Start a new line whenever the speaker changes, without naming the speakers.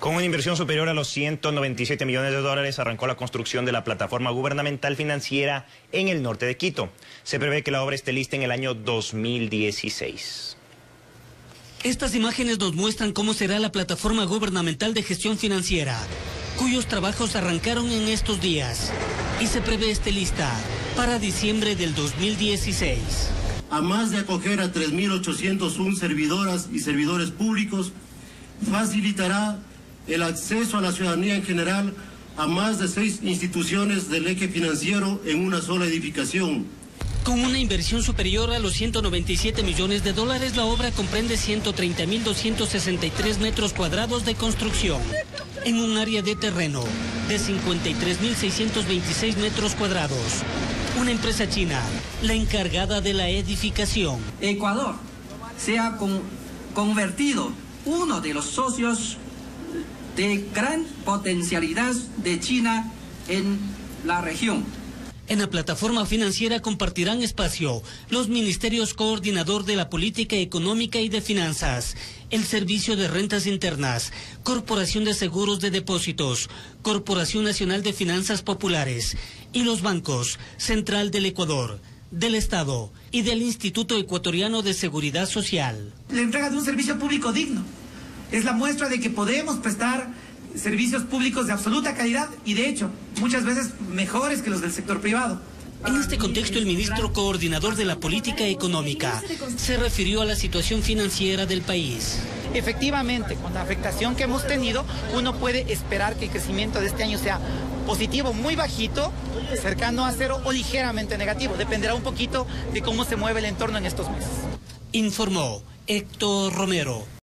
Con una inversión superior a los 197 millones de dólares arrancó la construcción de la plataforma gubernamental financiera en el norte de Quito. Se prevé que la obra esté lista en el año 2016.
Estas imágenes nos muestran cómo será la plataforma gubernamental de gestión financiera, cuyos trabajos arrancaron en estos días y se prevé esté lista para diciembre del 2016.
A más de acoger a 3.801 servidoras y servidores públicos, facilitará el acceso a la ciudadanía en general a más de seis instituciones del eje financiero en una sola edificación.
Con una inversión superior a los 197 millones de dólares, la obra comprende 130.263 metros cuadrados de construcción en un área de terreno de 53.626 metros cuadrados. Una empresa china, la encargada de la edificación.
Ecuador se ha convertido uno de los socios de gran potencialidad de China en la región.
En la plataforma financiera compartirán espacio los ministerios coordinador de la política económica y de finanzas, el Servicio de Rentas Internas, Corporación de Seguros de Depósitos, Corporación Nacional de Finanzas Populares y los bancos Central del Ecuador del Estado y del Instituto Ecuatoriano de Seguridad Social.
La entrega de un servicio público digno es la muestra de que podemos prestar servicios públicos de absoluta calidad y de hecho muchas veces mejores que los del sector privado.
En este contexto, el ministro coordinador de la política económica se refirió a la situación financiera del país.
Efectivamente, con la afectación que hemos tenido, uno puede esperar que el crecimiento de este año sea positivo, muy bajito, cercano a cero o ligeramente negativo. Dependerá un poquito de cómo se mueve el entorno en estos meses.
Informó Héctor Romero.